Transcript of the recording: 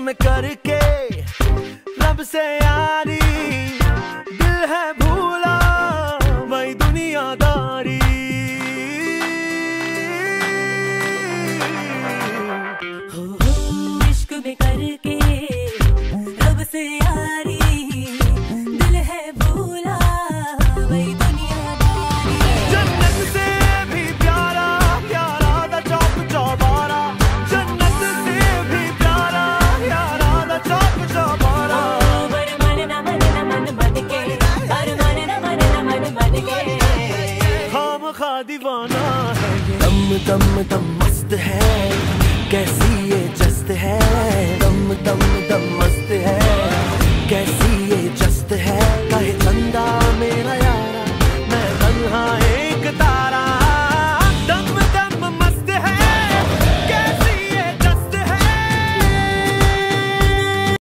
में करके रब से यारी, दिल है भूला, वही दुनियादारी। इश्क में करके रब से खाम खा दीवाना दम दम दम मस्त है। कैसी ये जस्त है? दम दम दम मस्त है। कैसी ये जस्त है? कहे